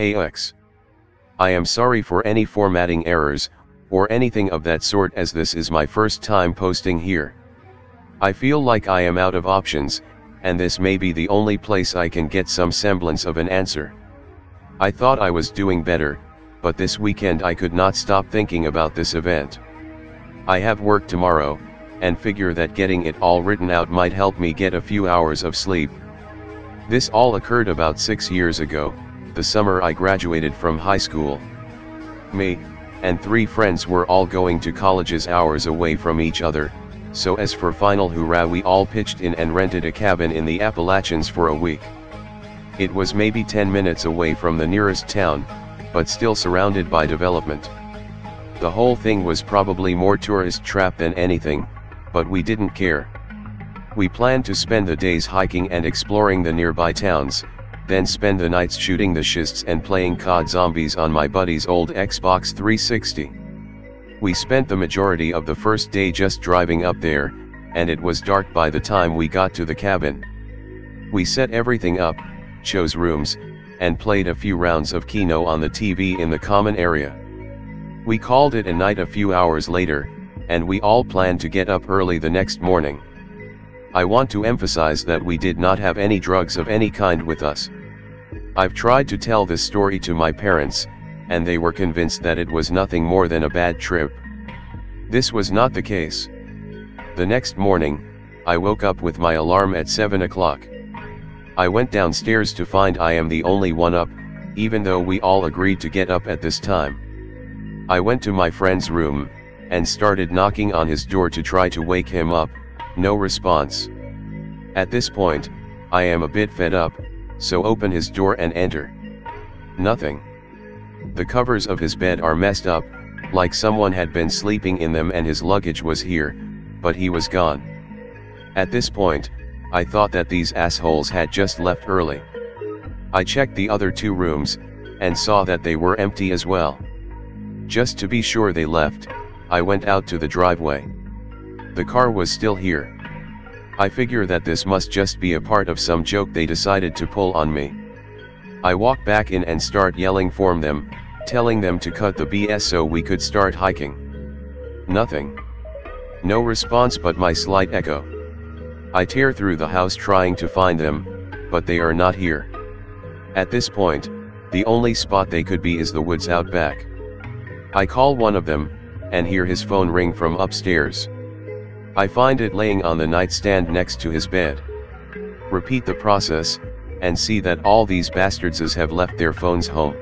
Hey X. I am sorry for any formatting errors, or anything of that sort as this is my first time posting here. I feel like I am out of options, and this may be the only place I can get some semblance of an answer. I thought I was doing better, but this weekend I could not stop thinking about this event. I have work tomorrow, and figure that getting it all written out might help me get a few hours of sleep. This all occurred about six years ago, the summer I graduated from high school. Me, and three friends were all going to colleges hours away from each other, so as for final hoorah we all pitched in and rented a cabin in the Appalachians for a week. It was maybe 10 minutes away from the nearest town, but still surrounded by development. The whole thing was probably more tourist trap than anything, but we didn't care. We planned to spend the days hiking and exploring the nearby towns, then spend the nights shooting the schists and playing COD Zombies on my buddy's old Xbox 360. We spent the majority of the first day just driving up there, and it was dark by the time we got to the cabin. We set everything up, chose rooms, and played a few rounds of Keno on the TV in the common area. We called it a night a few hours later, and we all planned to get up early the next morning. I want to emphasize that we did not have any drugs of any kind with us. I've tried to tell this story to my parents, and they were convinced that it was nothing more than a bad trip. This was not the case. The next morning, I woke up with my alarm at 7 o'clock. I went downstairs to find I am the only one up, even though we all agreed to get up at this time. I went to my friend's room, and started knocking on his door to try to wake him up, no response. At this point, I am a bit fed up, so open his door and enter. Nothing. The covers of his bed are messed up, like someone had been sleeping in them and his luggage was here, but he was gone. At this point, I thought that these assholes had just left early. I checked the other two rooms, and saw that they were empty as well. Just to be sure they left, I went out to the driveway. The car was still here. I figure that this must just be a part of some joke they decided to pull on me. I walk back in and start yelling for them, telling them to cut the BS so we could start hiking. Nothing. No response but my slight echo. I tear through the house trying to find them, but they are not here. At this point, the only spot they could be is the woods out back. I call one of them, and hear his phone ring from upstairs. I find it laying on the nightstand next to his bed. Repeat the process, and see that all these bastards have left their phones home.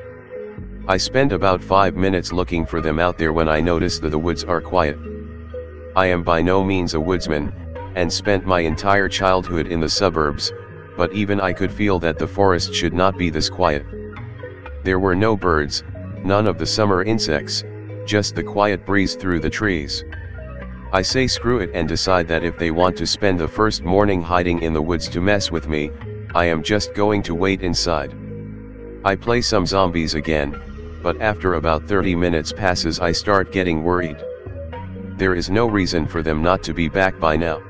I spend about 5 minutes looking for them out there when I notice that the woods are quiet. I am by no means a woodsman, and spent my entire childhood in the suburbs, but even I could feel that the forest should not be this quiet. There were no birds, none of the summer insects, just the quiet breeze through the trees. I say screw it and decide that if they want to spend the first morning hiding in the woods to mess with me, I am just going to wait inside. I play some zombies again, but after about 30 minutes passes I start getting worried. There is no reason for them not to be back by now.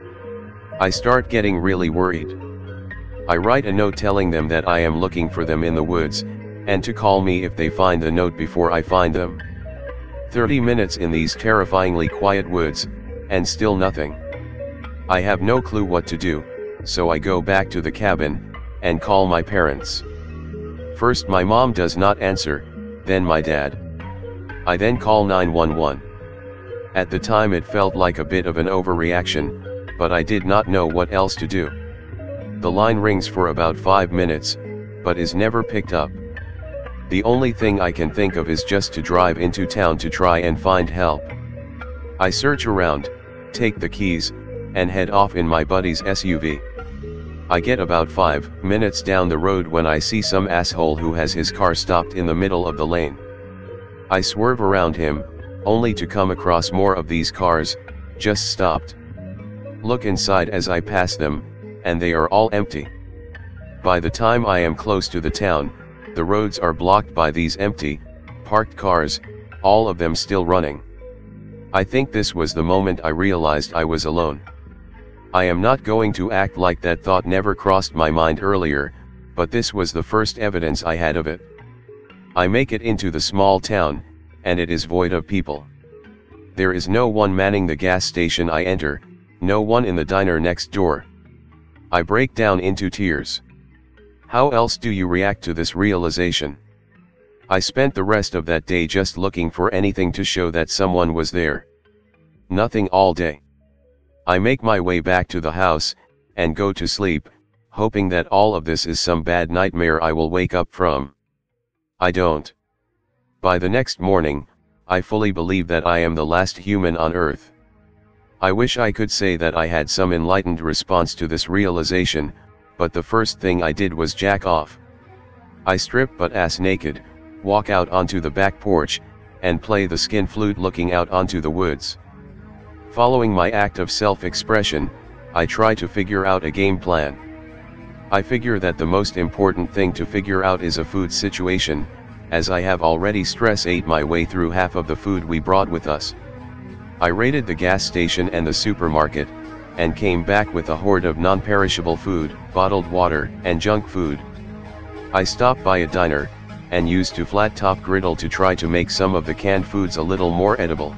I start getting really worried. I write a note telling them that I am looking for them in the woods, and to call me if they find the note before I find them. 30 minutes in these terrifyingly quiet woods, and still nothing. I have no clue what to do, so I go back to the cabin, and call my parents. First my mom does not answer, then my dad. I then call 911. At the time it felt like a bit of an overreaction, but I did not know what else to do. The line rings for about 5 minutes, but is never picked up. The only thing I can think of is just to drive into town to try and find help. I search around, take the keys, and head off in my buddy's SUV. I get about 5 minutes down the road when I see some asshole who has his car stopped in the middle of the lane. I swerve around him, only to come across more of these cars, just stopped. Look inside as I pass them, and they are all empty. By the time I am close to the town, the roads are blocked by these empty, parked cars, all of them still running. I think this was the moment I realized I was alone. I am not going to act like that thought never crossed my mind earlier, but this was the first evidence I had of it. I make it into the small town, and it is void of people. There is no one manning the gas station I enter, no one in the diner next door. I break down into tears. How else do you react to this realization? I spent the rest of that day just looking for anything to show that someone was there. Nothing all day. I make my way back to the house, and go to sleep, hoping that all of this is some bad nightmare I will wake up from. I don't. By the next morning, I fully believe that I am the last human on earth. I wish I could say that I had some enlightened response to this realization, but the first thing I did was jack off. I strip but ass naked, walk out onto the back porch, and play the skin flute looking out onto the woods. Following my act of self-expression, I try to figure out a game plan. I figure that the most important thing to figure out is a food situation, as I have already stress ate my way through half of the food we brought with us. I raided the gas station and the supermarket, and came back with a hoard of non-perishable food, bottled water, and junk food. I stopped by a diner, and used a flat top griddle to try to make some of the canned foods a little more edible.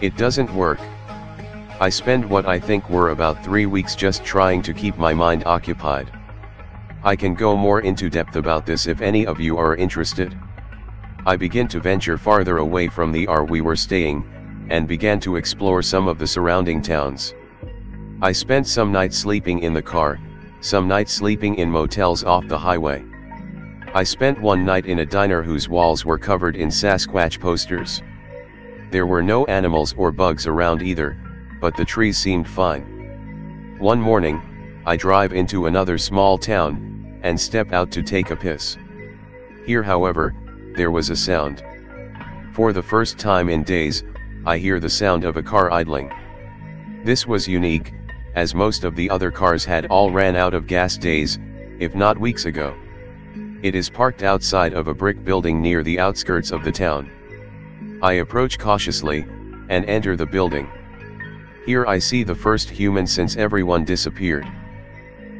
It doesn't work. I spend what I think were about three weeks just trying to keep my mind occupied. I can go more into depth about this if any of you are interested. I begin to venture farther away from the R we were staying, and began to explore some of the surrounding towns. I spent some nights sleeping in the car, some nights sleeping in motels off the highway. I spent one night in a diner whose walls were covered in Sasquatch posters. There were no animals or bugs around either, but the trees seemed fine. One morning, I drive into another small town, and step out to take a piss. Here however, there was a sound. For the first time in days, I hear the sound of a car idling. This was unique, as most of the other cars had all ran out of gas days, if not weeks ago. It is parked outside of a brick building near the outskirts of the town. I approach cautiously, and enter the building. Here I see the first human since everyone disappeared.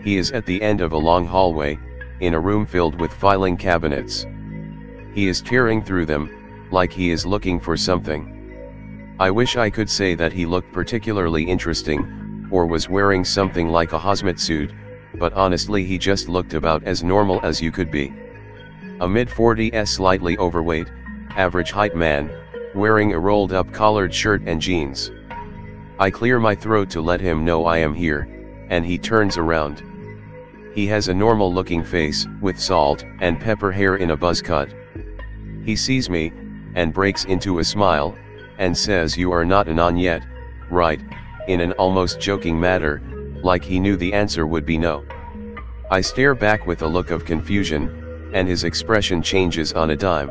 He is at the end of a long hallway, in a room filled with filing cabinets. He is tearing through them, like he is looking for something. I wish I could say that he looked particularly interesting, or was wearing something like a hazmat suit, but honestly he just looked about as normal as you could be. A mid-40s slightly overweight, average height man, wearing a rolled up collared shirt and jeans. I clear my throat to let him know I am here, and he turns around. He has a normal looking face, with salt and pepper hair in a buzz cut. He sees me, and breaks into a smile, and says you are not Anon yet, right, in an almost joking manner, like he knew the answer would be no. I stare back with a look of confusion, and his expression changes on a dime.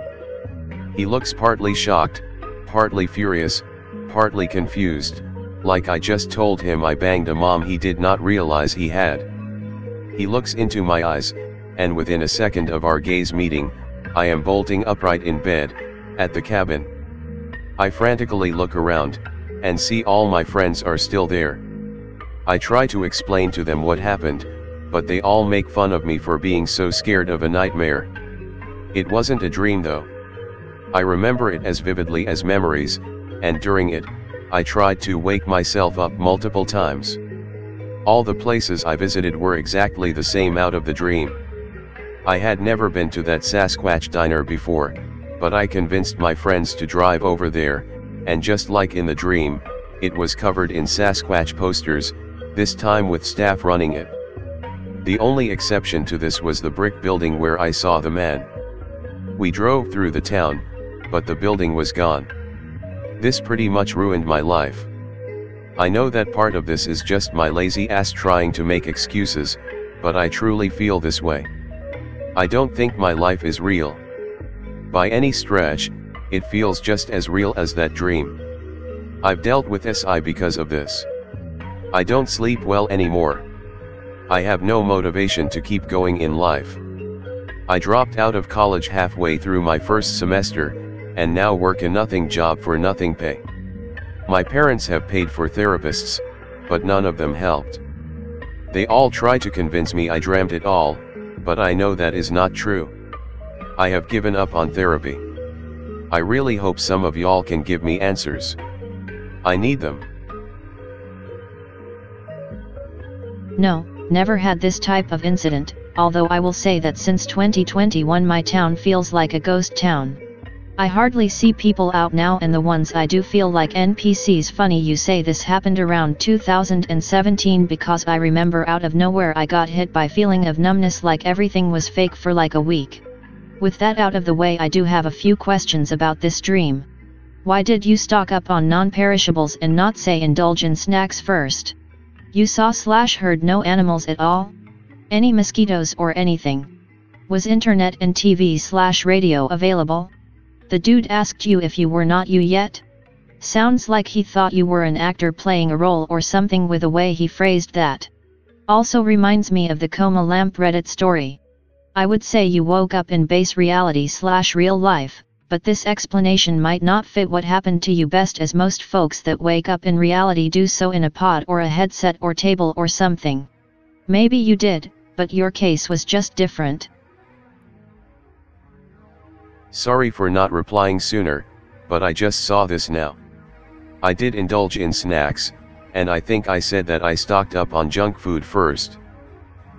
He looks partly shocked, partly furious, partly confused, like I just told him I banged a mom he did not realize he had. He looks into my eyes, and within a second of our gaze meeting, I am bolting upright in bed, at the cabin. I frantically look around, and see all my friends are still there. I try to explain to them what happened, but they all make fun of me for being so scared of a nightmare. It wasn't a dream though. I remember it as vividly as memories, and during it, I tried to wake myself up multiple times. All the places I visited were exactly the same out of the dream. I had never been to that Sasquatch diner before, but I convinced my friends to drive over there, and just like in the dream, it was covered in Sasquatch posters, this time with staff running it. The only exception to this was the brick building where I saw the man. We drove through the town, but the building was gone. This pretty much ruined my life. I know that part of this is just my lazy ass trying to make excuses, but I truly feel this way. I don't think my life is real. By any stretch, it feels just as real as that dream. I've dealt with SI because of this. I don't sleep well anymore. I have no motivation to keep going in life. I dropped out of college halfway through my first semester, and now work a nothing job for nothing pay. My parents have paid for therapists, but none of them helped. They all try to convince me I dreamt it all, but I know that is not true. I have given up on therapy. I really hope some of y'all can give me answers. I need them. No, never had this type of incident, although I will say that since 2021 my town feels like a ghost town. I hardly see people out now and the ones I do feel like NPCs funny you say this happened around 2017 because I remember out of nowhere I got hit by feeling of numbness like everything was fake for like a week. With that out of the way I do have a few questions about this dream. Why did you stock up on non-perishables and not say indulge in snacks first? You saw slash heard no animals at all? Any mosquitoes or anything? Was internet and TV slash radio available? The dude asked you if you were not you yet? Sounds like he thought you were an actor playing a role or something with the way he phrased that. Also reminds me of the coma lamp Reddit story. I would say you woke up in base reality slash real life, but this explanation might not fit what happened to you best as most folks that wake up in reality do so in a pod or a headset or table or something. Maybe you did, but your case was just different. Sorry for not replying sooner, but I just saw this now. I did indulge in snacks, and I think I said that I stocked up on junk food first.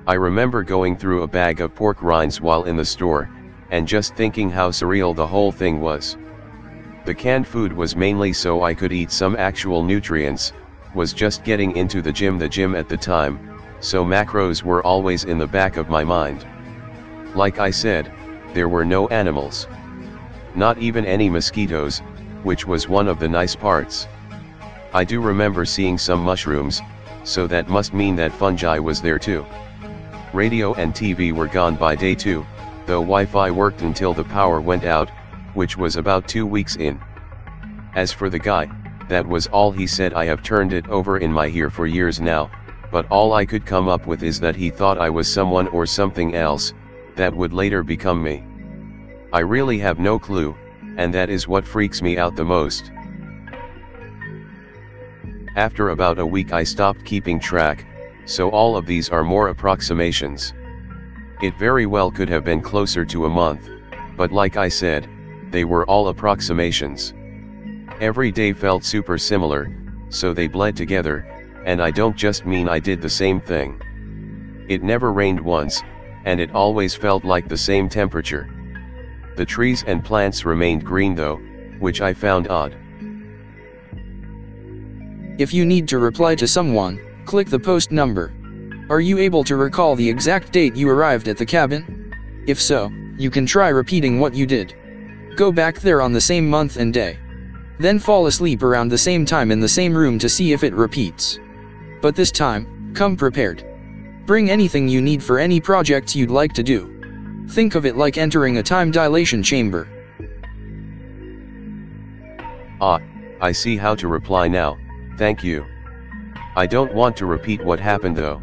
I remember going through a bag of pork rinds while in the store, and just thinking how surreal the whole thing was. The canned food was mainly so I could eat some actual nutrients, was just getting into the gym the gym at the time, so macros were always in the back of my mind. Like I said, there were no animals. Not even any mosquitoes, which was one of the nice parts. I do remember seeing some mushrooms, so that must mean that fungi was there too. Radio and TV were gone by day 2, though Wi-Fi worked until the power went out, which was about 2 weeks in. As for the guy, that was all he said I have turned it over in my ear for years now, but all I could come up with is that he thought I was someone or something else, that would later become me. I really have no clue, and that is what freaks me out the most. After about a week I stopped keeping track, so all of these are more approximations. It very well could have been closer to a month, but like I said, they were all approximations. Every day felt super similar, so they bled together, and I don't just mean I did the same thing. It never rained once, and it always felt like the same temperature. The trees and plants remained green though, which I found odd. If you need to reply to someone, click the post number. Are you able to recall the exact date you arrived at the cabin? If so, you can try repeating what you did. Go back there on the same month and day. Then fall asleep around the same time in the same room to see if it repeats. But this time, come prepared. Bring anything you need for any projects you'd like to do. Think of it like entering a time dilation chamber. Ah, I see how to reply now, thank you. I don't want to repeat what happened though.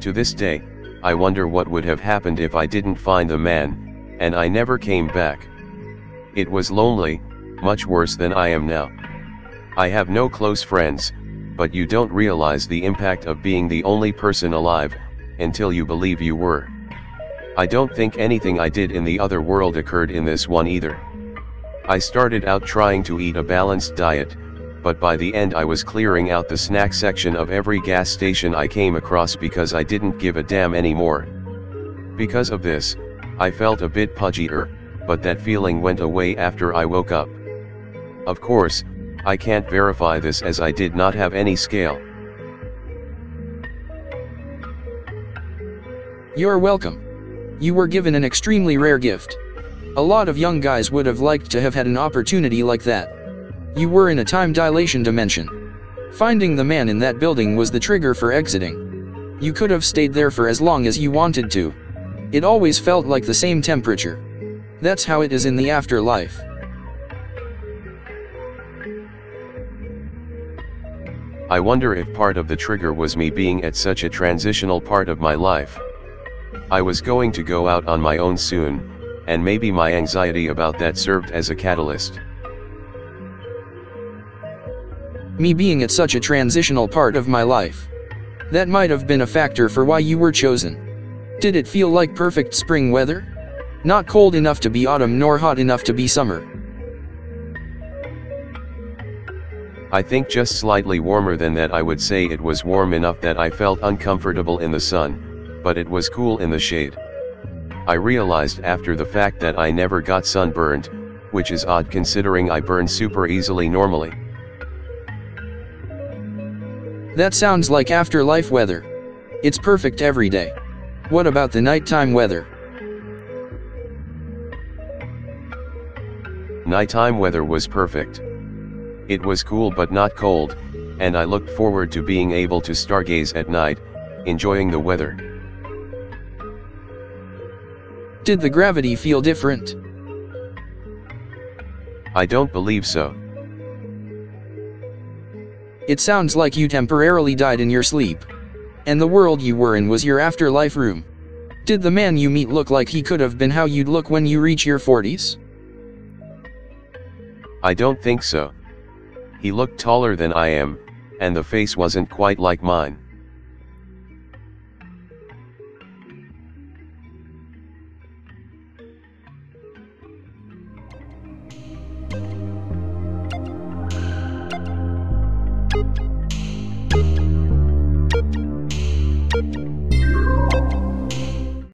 To this day, I wonder what would have happened if I didn't find the man, and I never came back. It was lonely, much worse than I am now. I have no close friends, but you don't realize the impact of being the only person alive, until you believe you were. I don't think anything I did in the other world occurred in this one either. I started out trying to eat a balanced diet, but by the end I was clearing out the snack section of every gas station I came across because I didn't give a damn anymore. Because of this, I felt a bit pudgier, but that feeling went away after I woke up. Of course, I can't verify this as I did not have any scale. You're welcome. You were given an extremely rare gift. A lot of young guys would have liked to have had an opportunity like that. You were in a time dilation dimension. Finding the man in that building was the trigger for exiting. You could have stayed there for as long as you wanted to. It always felt like the same temperature. That's how it is in the afterlife. I wonder if part of the trigger was me being at such a transitional part of my life. I was going to go out on my own soon, and maybe my anxiety about that served as a catalyst. Me being at such a transitional part of my life. That might have been a factor for why you were chosen. Did it feel like perfect spring weather? Not cold enough to be autumn nor hot enough to be summer. I think just slightly warmer than that I would say it was warm enough that I felt uncomfortable in the sun, but it was cool in the shade. I realized after the fact that I never got sunburned, which is odd considering I burn super easily normally. That sounds like afterlife weather. It's perfect every day. What about the nighttime weather? Nighttime weather was perfect. It was cool but not cold, and I looked forward to being able to stargaze at night, enjoying the weather. Did the gravity feel different? I don't believe so. It sounds like you temporarily died in your sleep. And the world you were in was your afterlife room. Did the man you meet look like he could have been how you'd look when you reach your 40s? I don't think so. He looked taller than I am, and the face wasn't quite like mine.